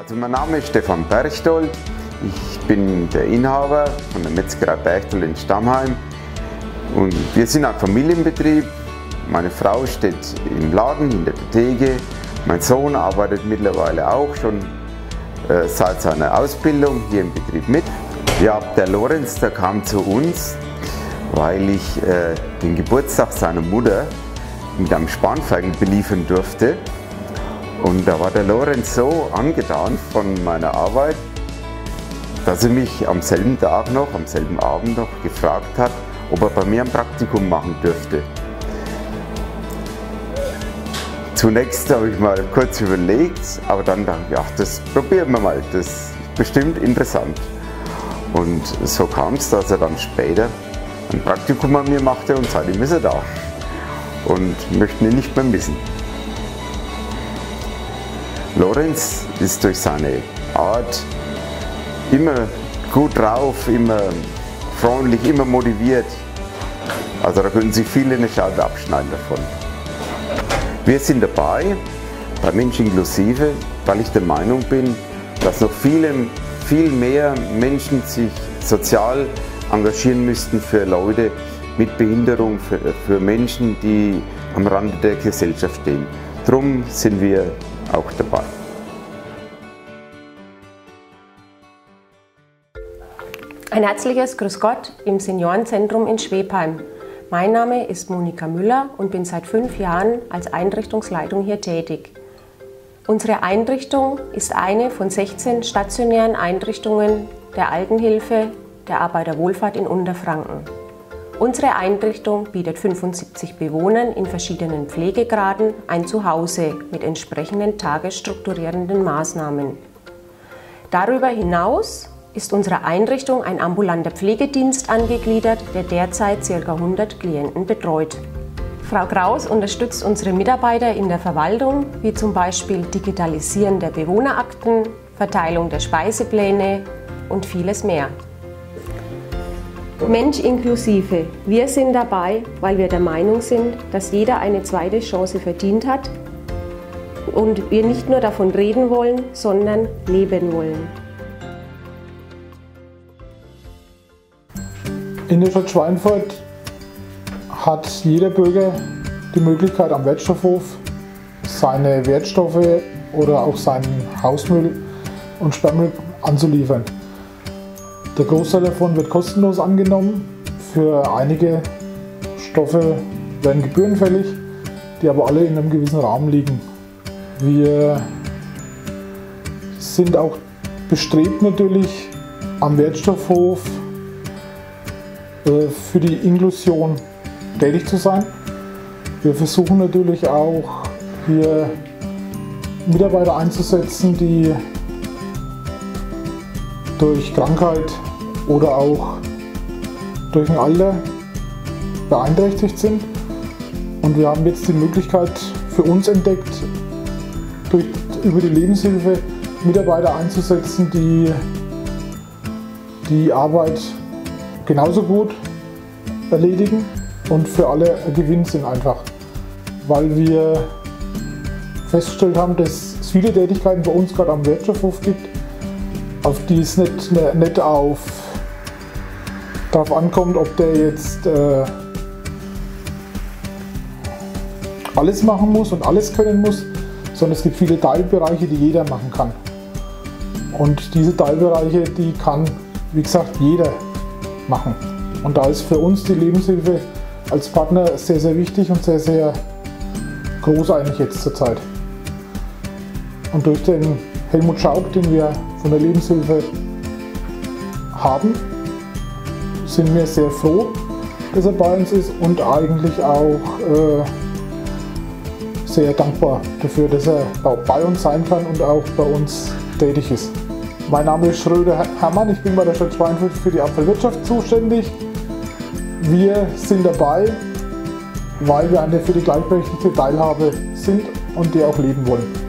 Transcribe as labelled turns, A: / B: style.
A: Also mein Name ist Stefan Berchtold. Ich bin der Inhaber von der Metzgerei Berchtold in Stammheim. Und wir sind ein Familienbetrieb. Meine Frau steht im Laden in der Theke. Mein Sohn arbeitet mittlerweile auch schon äh, seit seiner Ausbildung hier im Betrieb mit. Ja, der Lorenz, der kam zu uns, weil ich äh, den Geburtstag seiner Mutter mit einem Spanferkel beliefern durfte. Und da war der Lorenz so angetan von meiner Arbeit, dass er mich am selben Tag noch, am selben Abend noch gefragt hat, ob er bei mir ein Praktikum machen dürfte. Zunächst habe ich mal kurz überlegt, aber dann dachte ich, ach, das probieren wir mal, das ist bestimmt interessant. Und so kam es, dass er dann später ein Praktikum an mir machte und seitdem ist er da. Und möchten ihn nicht mehr missen. Lorenz ist durch seine Art immer gut drauf, immer freundlich, immer motiviert. Also da können sich viele eine Scheibe abschneiden davon. Wir sind dabei bei Mensch Inklusive, weil ich der Meinung bin, dass noch viele, viel mehr Menschen sich sozial engagieren müssten für Leute mit Behinderung, für, für Menschen, die am Rande der Gesellschaft stehen. Darum sind wir auch dabei.
B: Ein herzliches Grüß Gott im Seniorenzentrum in Schwebheim. Mein Name ist Monika Müller und bin seit fünf Jahren als Einrichtungsleitung hier tätig. Unsere Einrichtung ist eine von 16 stationären Einrichtungen der Altenhilfe der Arbeiterwohlfahrt in Unterfranken. Unsere Einrichtung bietet 75 Bewohnern in verschiedenen Pflegegraden ein Zuhause mit entsprechenden tagesstrukturierenden Maßnahmen. Darüber hinaus ist unsere Einrichtung ein ambulanter Pflegedienst angegliedert, der derzeit ca. 100 Klienten betreut. Frau Kraus unterstützt unsere Mitarbeiter in der Verwaltung, wie zum Beispiel Digitalisieren der Bewohnerakten, Verteilung der Speisepläne und vieles mehr. Mensch inklusive. Wir sind dabei, weil wir der Meinung sind, dass jeder eine zweite Chance verdient hat und wir nicht nur davon reden wollen, sondern leben wollen.
C: In der Stadt Schweinfurt hat jeder Bürger die Möglichkeit am Wertstoffhof seine Wertstoffe oder auch seinen Hausmüll und Sperrmüll anzuliefern. Der Großteil davon wird kostenlos angenommen. Für einige Stoffe werden Gebühren fällig, die aber alle in einem gewissen Rahmen liegen. Wir sind auch bestrebt natürlich am Wertstoffhof äh, für die Inklusion tätig zu sein. Wir versuchen natürlich auch hier Mitarbeiter einzusetzen, die durch Krankheit oder auch durch ein Alter beeinträchtigt sind. Und wir haben jetzt die Möglichkeit für uns entdeckt, durch, über die Lebenshilfe Mitarbeiter einzusetzen, die die Arbeit genauso gut erledigen und für alle ein Gewinn sind einfach. Weil wir festgestellt haben, dass es viele Tätigkeiten bei uns gerade am Wirtschaftshof gibt, auf die es nicht, nicht auf darauf ankommt, ob der jetzt äh, alles machen muss und alles können muss, sondern es gibt viele Teilbereiche, die jeder machen kann. Und diese Teilbereiche, die kann, wie gesagt, jeder machen. Und da ist für uns die Lebenshilfe als Partner sehr, sehr wichtig und sehr, sehr groß eigentlich jetzt zurzeit. Und durch den Helmut Schaub, den wir von der Lebenshilfe haben, sind wir sehr froh, dass er bei uns ist und eigentlich auch äh, sehr dankbar dafür, dass er bei uns sein kann und auch bei uns tätig ist. Mein Name ist Schröder Hermann, ich bin bei der Stadt Schweinfurt für die Abfallwirtschaft zuständig. Wir sind dabei, weil wir eine für die gleichberechtigte Teilhabe sind und die auch leben wollen.